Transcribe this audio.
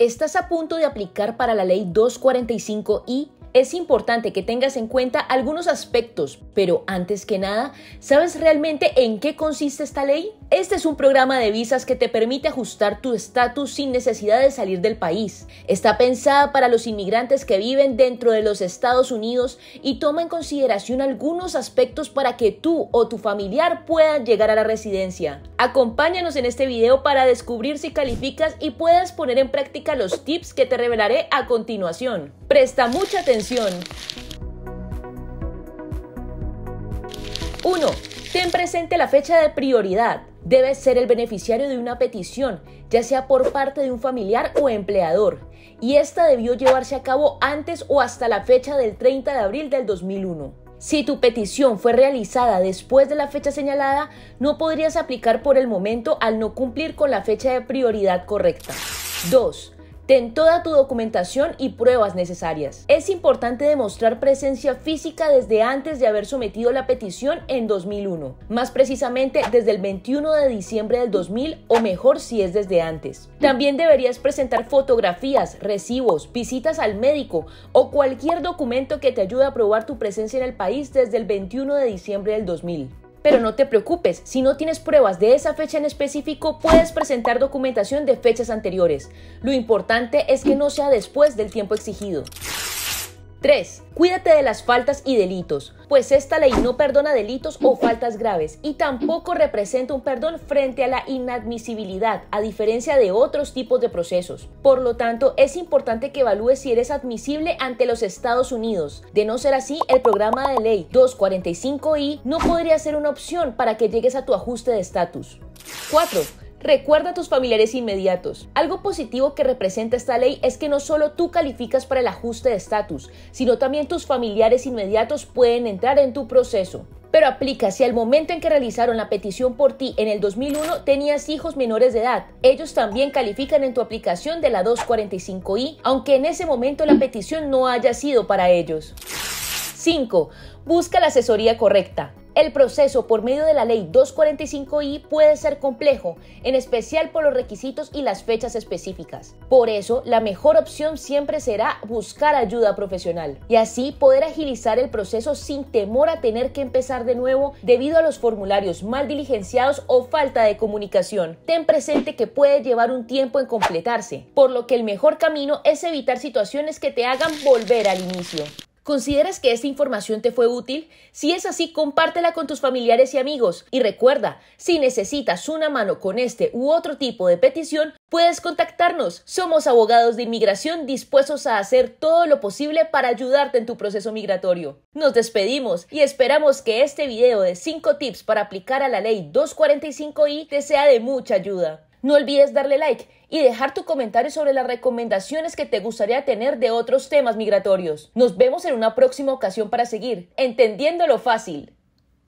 ¿Estás a punto de aplicar para la ley 245i? Es importante que tengas en cuenta algunos aspectos, pero antes que nada, ¿sabes realmente en qué consiste esta ley? Este es un programa de visas que te permite ajustar tu estatus sin necesidad de salir del país. Está pensada para los inmigrantes que viven dentro de los Estados Unidos y toma en consideración algunos aspectos para que tú o tu familiar puedan llegar a la residencia. Acompáñanos en este video para descubrir si calificas y puedas poner en práctica los tips que te revelaré a continuación. Presta mucha atención 1. Ten presente la fecha de prioridad. Debes ser el beneficiario de una petición, ya sea por parte de un familiar o empleador, y esta debió llevarse a cabo antes o hasta la fecha del 30 de abril del 2001. Si tu petición fue realizada después de la fecha señalada, no podrías aplicar por el momento al no cumplir con la fecha de prioridad correcta. 2. Ten toda tu documentación y pruebas necesarias. Es importante demostrar presencia física desde antes de haber sometido la petición en 2001, más precisamente desde el 21 de diciembre del 2000 o mejor si es desde antes. También deberías presentar fotografías, recibos, visitas al médico o cualquier documento que te ayude a probar tu presencia en el país desde el 21 de diciembre del 2000. Pero no te preocupes, si no tienes pruebas de esa fecha en específico, puedes presentar documentación de fechas anteriores. Lo importante es que no sea después del tiempo exigido. 3. Cuídate de las faltas y delitos, pues esta ley no perdona delitos o faltas graves y tampoco representa un perdón frente a la inadmisibilidad, a diferencia de otros tipos de procesos. Por lo tanto, es importante que evalúes si eres admisible ante los Estados Unidos. De no ser así, el programa de ley 245i no podría ser una opción para que llegues a tu ajuste de estatus. 4. Recuerda a tus familiares inmediatos. Algo positivo que representa esta ley es que no solo tú calificas para el ajuste de estatus, sino también tus familiares inmediatos pueden entrar en tu proceso. Pero aplica si al momento en que realizaron la petición por ti en el 2001 tenías hijos menores de edad. Ellos también califican en tu aplicación de la 245i, aunque en ese momento la petición no haya sido para ellos. 5. Busca la asesoría correcta. El proceso por medio de la ley 245i puede ser complejo, en especial por los requisitos y las fechas específicas. Por eso, la mejor opción siempre será buscar ayuda profesional y así poder agilizar el proceso sin temor a tener que empezar de nuevo debido a los formularios mal diligenciados o falta de comunicación. Ten presente que puede llevar un tiempo en completarse, por lo que el mejor camino es evitar situaciones que te hagan volver al inicio. ¿Consideras que esta información te fue útil? Si es así, compártela con tus familiares y amigos. Y recuerda, si necesitas una mano con este u otro tipo de petición, puedes contactarnos. Somos abogados de inmigración dispuestos a hacer todo lo posible para ayudarte en tu proceso migratorio. Nos despedimos y esperamos que este video de 5 tips para aplicar a la ley 245i te sea de mucha ayuda. No olvides darle like y dejar tu comentario sobre las recomendaciones que te gustaría tener de otros temas migratorios. Nos vemos en una próxima ocasión para seguir entendiendo lo fácil.